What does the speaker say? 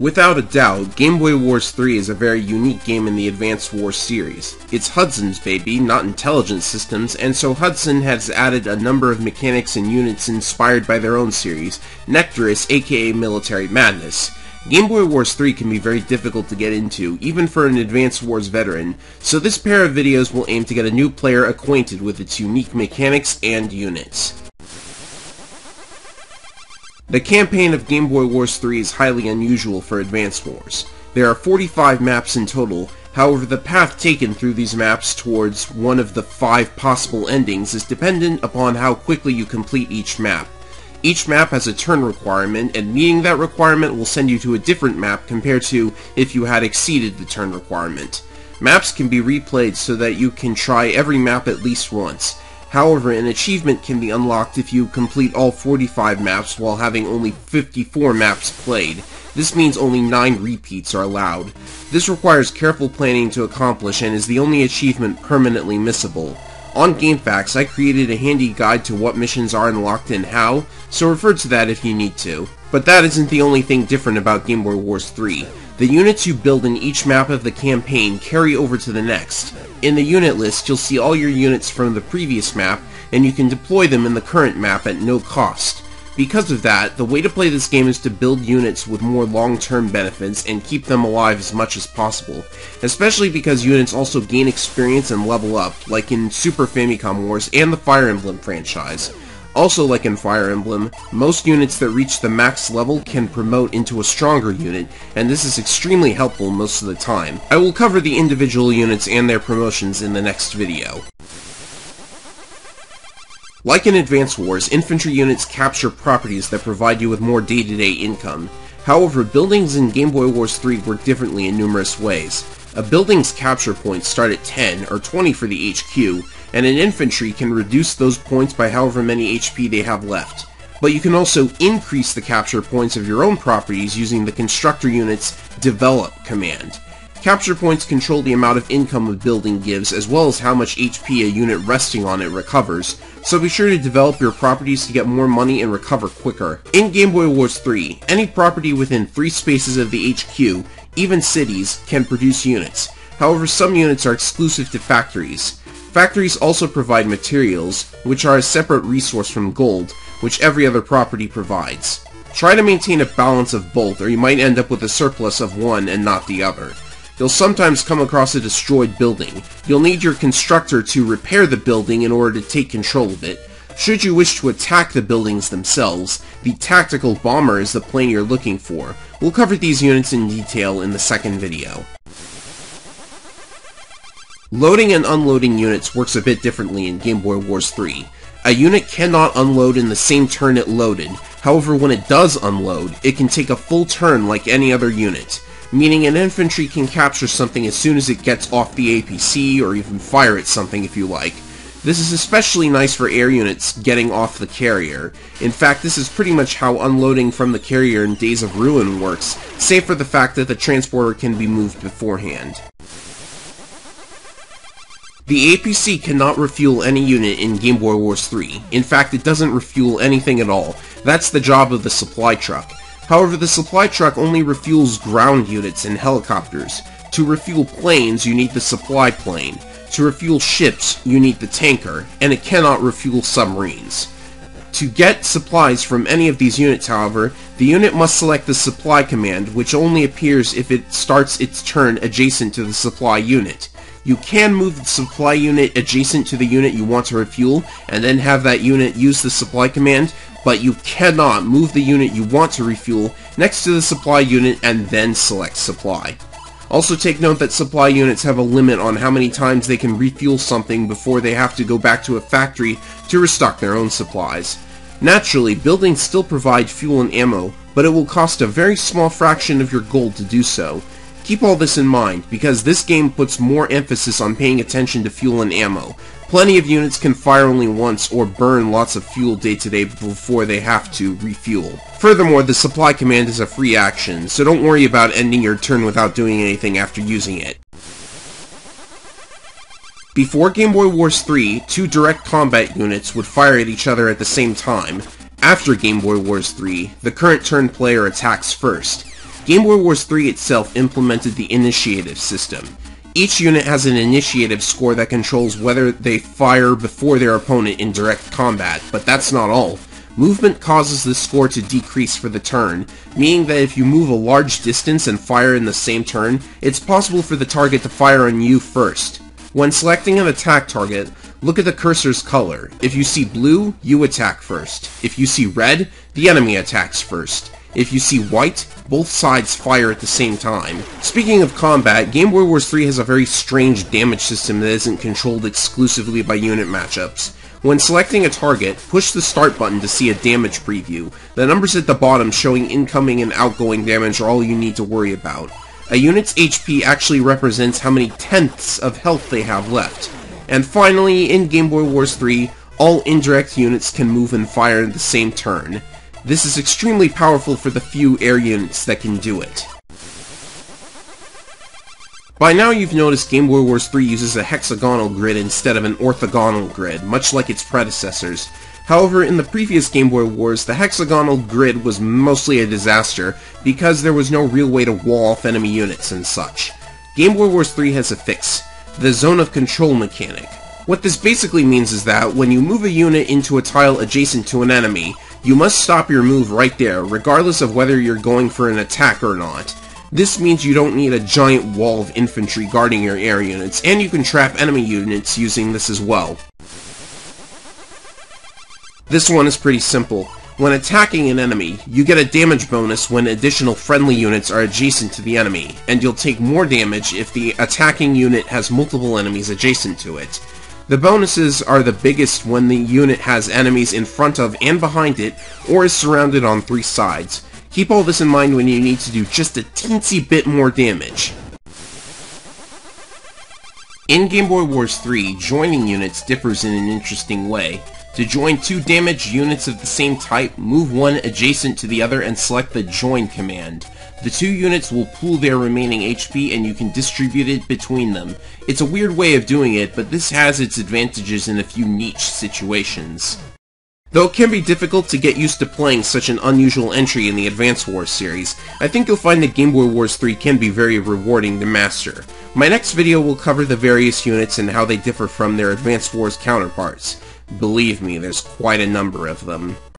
Without a doubt, Game Boy Wars 3 is a very unique game in the Advance Wars series. It's Hudson's baby, not Intelligent Systems, and so Hudson has added a number of mechanics and units inspired by their own series, Nectaris aka Military Madness. Game Boy Wars 3 can be very difficult to get into, even for an Advance Wars veteran, so this pair of videos will aim to get a new player acquainted with its unique mechanics and units. The campaign of Game Boy Wars 3 is highly unusual for Advance Wars. There are 45 maps in total, however the path taken through these maps towards one of the five possible endings is dependent upon how quickly you complete each map. Each map has a turn requirement, and meeting that requirement will send you to a different map compared to if you had exceeded the turn requirement. Maps can be replayed so that you can try every map at least once. However, an achievement can be unlocked if you complete all 45 maps while having only 54 maps played. This means only 9 repeats are allowed. This requires careful planning to accomplish and is the only achievement permanently missable. On GameFAQs, I created a handy guide to what missions are unlocked and how, so refer to that if you need to. But that isn't the only thing different about Game Boy Wars 3. The units you build in each map of the campaign carry over to the next. In the unit list, you'll see all your units from the previous map, and you can deploy them in the current map at no cost. Because of that, the way to play this game is to build units with more long-term benefits and keep them alive as much as possible, especially because units also gain experience and level up, like in Super Famicom Wars and the Fire Emblem franchise. Also like in Fire Emblem, most units that reach the max level can promote into a stronger unit, and this is extremely helpful most of the time. I will cover the individual units and their promotions in the next video. Like in Advance Wars, infantry units capture properties that provide you with more day-to-day -day income. However, buildings in Game Boy Wars 3 work differently in numerous ways. A building's capture points start at 10, or 20 for the HQ, and an infantry can reduce those points by however many HP they have left. But you can also increase the capture points of your own properties using the constructor unit's develop command. Capture points control the amount of income a building gives as well as how much HP a unit resting on it recovers, so be sure to develop your properties to get more money and recover quicker. In Game Boy Wars 3, any property within 3 spaces of the HQ, even cities, can produce units. However, some units are exclusive to factories. Factories also provide materials, which are a separate resource from gold, which every other property provides. Try to maintain a balance of both, or you might end up with a surplus of one and not the other. You'll sometimes come across a destroyed building. You'll need your constructor to repair the building in order to take control of it. Should you wish to attack the buildings themselves, the Tactical Bomber is the plane you're looking for. We'll cover these units in detail in the second video. Loading and unloading units works a bit differently in Game Boy Wars 3. A unit cannot unload in the same turn it loaded, however when it does unload, it can take a full turn like any other unit, meaning an infantry can capture something as soon as it gets off the APC or even fire at something if you like. This is especially nice for air units getting off the carrier. In fact, this is pretty much how unloading from the carrier in Days of Ruin works, save for the fact that the transporter can be moved beforehand. The APC cannot refuel any unit in Game Boy Wars 3. In fact, it doesn't refuel anything at all. That's the job of the supply truck. However, the supply truck only refuels ground units and helicopters. To refuel planes, you need the supply plane. To refuel ships, you need the tanker, and it cannot refuel submarines. To get supplies from any of these units, however, the unit must select the supply command, which only appears if it starts its turn adjacent to the supply unit. You can move the supply unit adjacent to the unit you want to refuel, and then have that unit use the supply command, but you cannot move the unit you want to refuel next to the supply unit and then select supply. Also take note that supply units have a limit on how many times they can refuel something before they have to go back to a factory to restock their own supplies. Naturally, buildings still provide fuel and ammo, but it will cost a very small fraction of your gold to do so, Keep all this in mind, because this game puts more emphasis on paying attention to fuel and ammo. Plenty of units can fire only once or burn lots of fuel day to day before they have to refuel. Furthermore, the supply command is a free action, so don't worry about ending your turn without doing anything after using it. Before Game Boy Wars 3, two direct combat units would fire at each other at the same time. After Game Boy Wars 3, the current turn player attacks first. Game Boy Wars 3 itself implemented the initiative system. Each unit has an initiative score that controls whether they fire before their opponent in direct combat, but that's not all. Movement causes the score to decrease for the turn, meaning that if you move a large distance and fire in the same turn, it's possible for the target to fire on you first. When selecting an attack target, look at the cursor's color. If you see blue, you attack first. If you see red, the enemy attacks first. If you see white, both sides fire at the same time. Speaking of combat, Game Boy Wars 3 has a very strange damage system that isn't controlled exclusively by unit matchups. When selecting a target, push the start button to see a damage preview. The numbers at the bottom showing incoming and outgoing damage are all you need to worry about. A unit's HP actually represents how many tenths of health they have left. And finally, in Game Boy Wars 3, all indirect units can move and fire in the same turn. This is extremely powerful for the few air units that can do it. By now you've noticed Game Boy Wars 3 uses a hexagonal grid instead of an orthogonal grid, much like its predecessors. However, in the previous Game Boy Wars, the hexagonal grid was mostly a disaster because there was no real way to wall off enemy units and such. Game Boy Wars 3 has a fix, the zone of control mechanic. What this basically means is that when you move a unit into a tile adjacent to an enemy, you must stop your move right there, regardless of whether you're going for an attack or not. This means you don't need a giant wall of infantry guarding your air units, and you can trap enemy units using this as well. This one is pretty simple. When attacking an enemy, you get a damage bonus when additional friendly units are adjacent to the enemy, and you'll take more damage if the attacking unit has multiple enemies adjacent to it. The bonuses are the biggest when the unit has enemies in front of and behind it, or is surrounded on three sides. Keep all this in mind when you need to do just a teensy bit more damage. In Game Boy Wars 3, joining units differs in an interesting way. To join two damaged units of the same type, move one adjacent to the other and select the Join command. The two units will pool their remaining HP and you can distribute it between them. It's a weird way of doing it, but this has its advantages in a few niche situations. Though it can be difficult to get used to playing such an unusual entry in the Advance Wars series, I think you'll find that Game Boy Wars 3 can be very rewarding to master. My next video will cover the various units and how they differ from their Advance Wars counterparts. Believe me, there's quite a number of them.